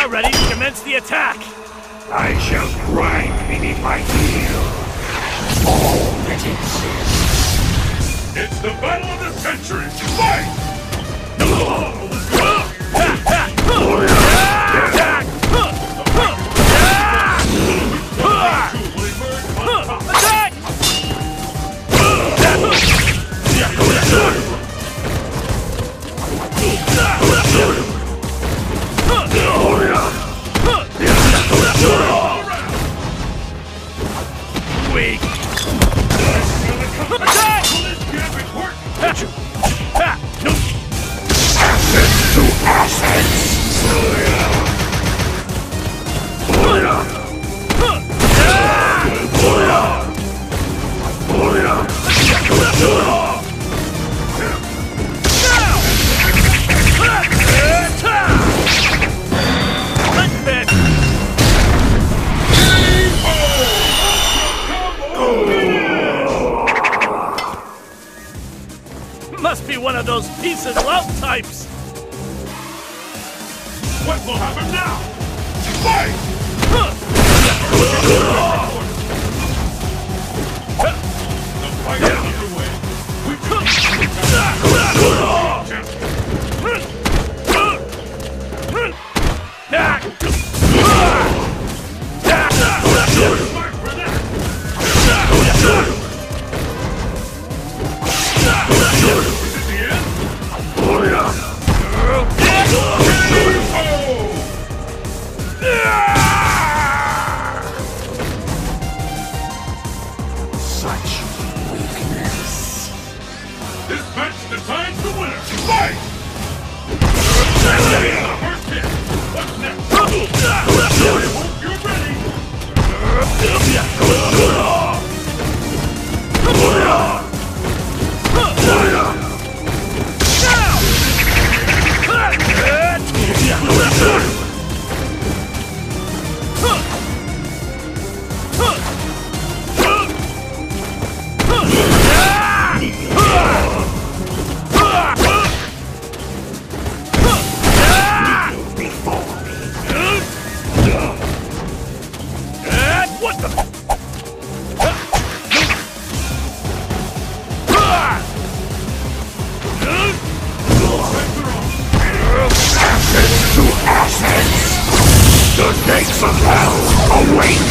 now ready to commence the attack! I shall grind beneath my heel all that exists. It's the battle of the century! Fight! Attack! Must be one of those peace and love types! What will happen now? Fight! Such weakness. This match decides the winner. Fight! Of hell await.